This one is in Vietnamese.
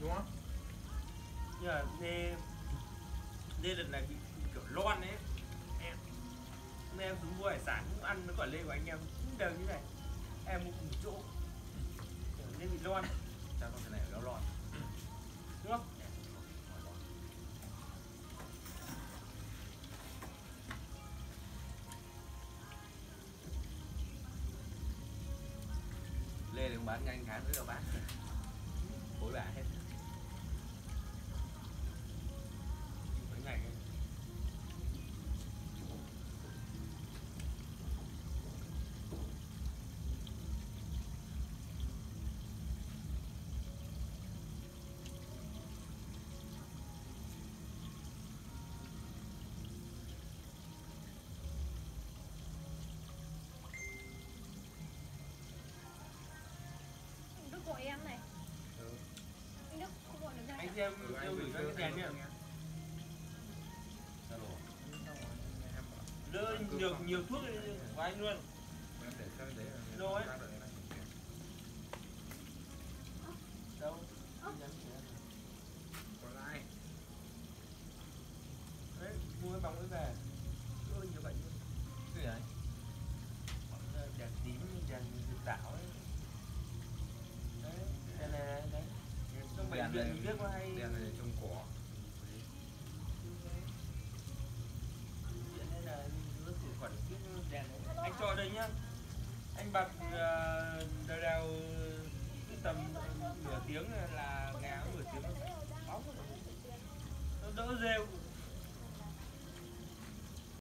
đúng không? Nhưng mà dê dê lần này bị kiểu lon ấy. Em, hôm nay em xuống mua hải sản, cũng ăn với quả lê của anh em, cũng đều như này. Em mua cùng chỗ. Kiểu nên bị lon sao con cái này nó lon đúng không? Lê đừng bán nhanh cái nữa đâu bán. Gọi em này. Anh Đức không gọi được ra. Anh xem Ừ, anh yêu gửi gửi cho cái đèn cho nhá đỡ nhiều nhiều thuốc của anh luôn. Em để cho đấy là Đâu ấy? lát nữa em kiểm. đâu còn lại đấy mua cái bóng ấy về ôi nhiều bệnh luôn cái gì đấy Bóng đèn tím đèn dự tạo ấy đấy đèn này này đấy trong biết hay đèn này trong cỏ anh cho đây nhá. Anh bật đèo đều đều cái tầm nửa tiếng là ngáo nửa tiếng. Nó bóng nó đỡ rêu.